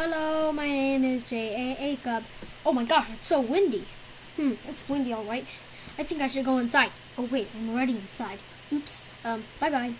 Hello, my name is J. A. Cub. Oh my gosh, it's so windy. Hmm, it's windy alright. I think I should go inside. Oh wait, I'm already inside. Oops. Um, bye bye.